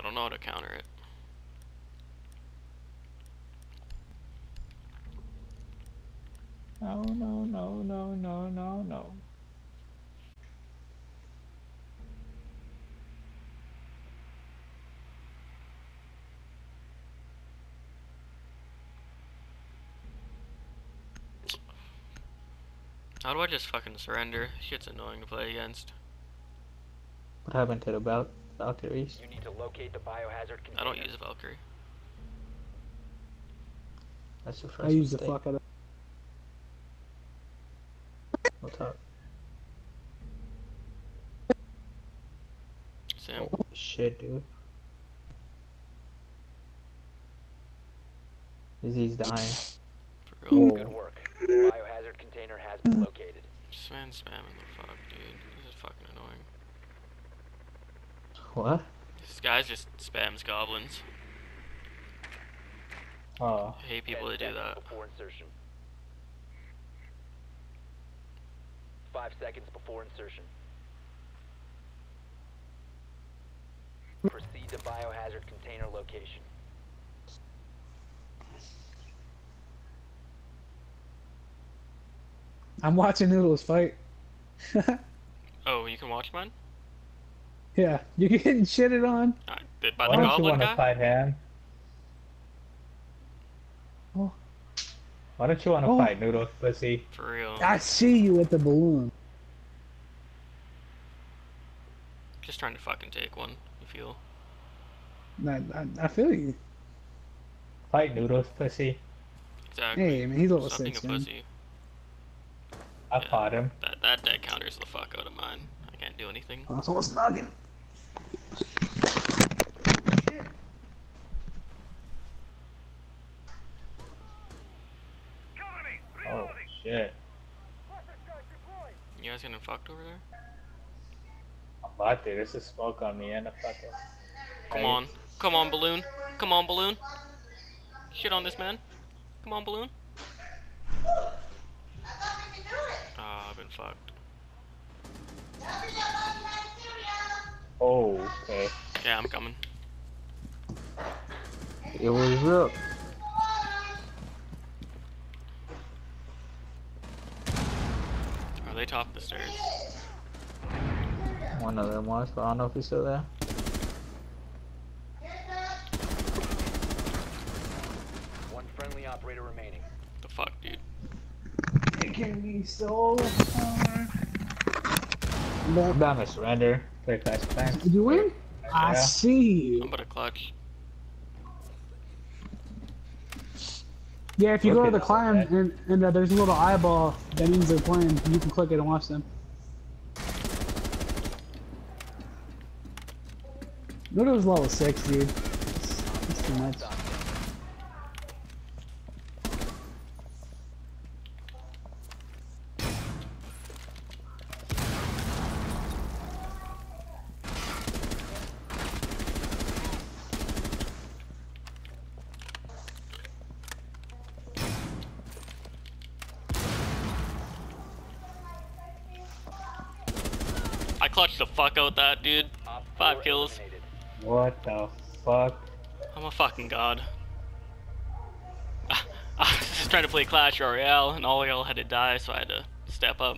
I don't know how to counter it. No, no, no, no, no, no, no. How do I just fucking surrender? Shit's annoying to play against. What happened to the Val Valkyries? You need to locate the biohazard container. I don't use a Valkyrie. That's the first I use the fuck out of. What's up? Sam. Oh, shit, dude. He's dying. For oh. real. Oh. Good work. The biohazard container has been located. This man's spamming the fuck, dude. This is fucking annoying. What? This guy just spams goblins. Oh. I hate people that do that. Before insertion. Five seconds before insertion. Proceed to biohazard container location. I'm watching Noodles fight. Oh, you can watch mine? Yeah, you're getting shitted on. Uh, did- by Why the don't you want to fight him? Oh. Why don't you want to Oh. fight Noodles, pussy? For real. I see you with the balloon. Just trying to fucking take one, you feel? I, I, I feel you. Fight Noodles, pussy. Exactly. Hey, man, he's level Stop being six, a man. pussy. I Yeah. fought him. That, that dead counters the fuck out of mine. I can't do anything. Oh, someone's knocking. Oh, shit. You guys getting fucked over there? I'm about to. There's a smoke on me and a fucking. Come on. Come on, balloon. Come on, balloon. Shit on this man. Come on, balloon. Ah, I've been fucked. Oh, okay. Yeah, I'm coming. It was up. Are they top of the stairs? One of them was, but I don't know if he's still there. One friendly operator remaining. The fuck, dude? It can be so hard. I'm gonna surrender. Play Clash of Did you win? I see I'm about to clutch. Yeah, if you go to the that's climb okay. and, and uh, there's a little eyeball, that means they're playing. You can click it and watch them. Noodles level 6, dude. It's, it's too much. Clutched the fuck out that dude. Five kills. What the fuck? I'm a fucking god. I was just trying to play Clash Royale, and all y'all had to die, so I had to step up.